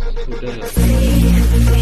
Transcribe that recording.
today.